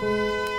Música